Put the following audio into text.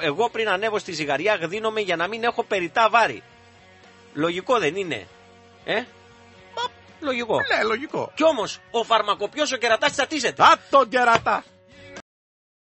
εγώ πριν ανέβω στη ζυγαριά γδίνομαι για να μην έχω περιτά βάρη. Λογικό δεν είναι. Ε; Λογικό. Ναι, λογικό. Κι όμως, ο φαρμακοποιός ο κερατάς τσατίζεται. Α, τον κερατά.